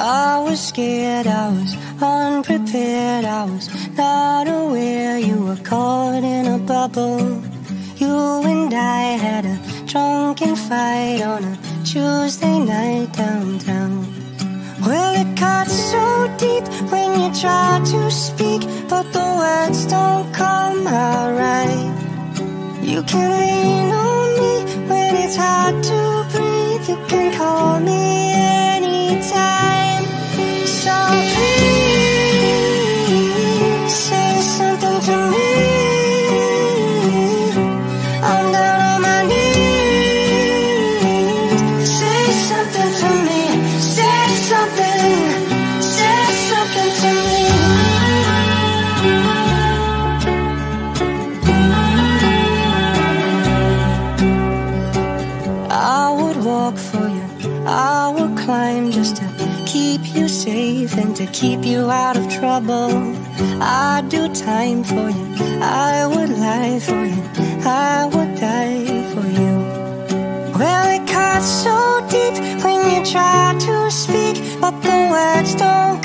I was scared, I was unprepared, I was not aware you were caught in a bubble. You and I had a drunken fight on a Tuesday night downtown. Well, it cut so deep when you try to speak, but the words don't come out right. You can lean climb just to keep you safe and to keep you out of trouble. I'd do time for you. I would lie for you. I would die for you. Well, it cuts so deep when you try to speak, but the words don't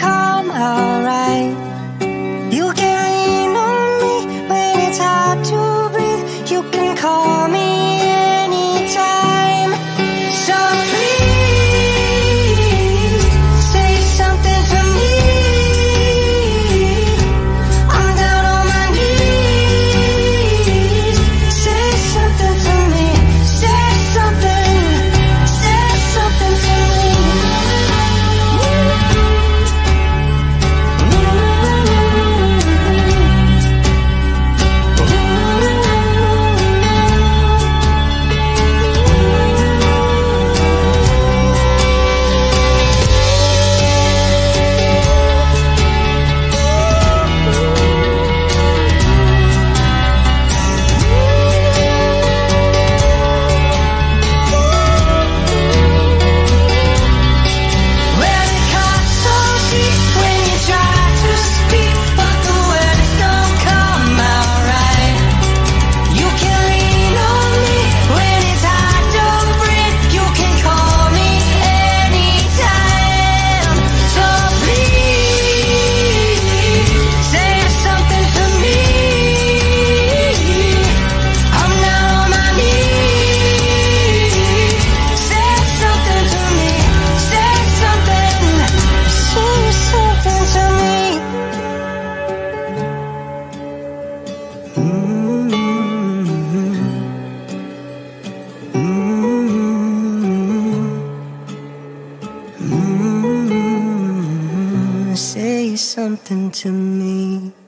something to me.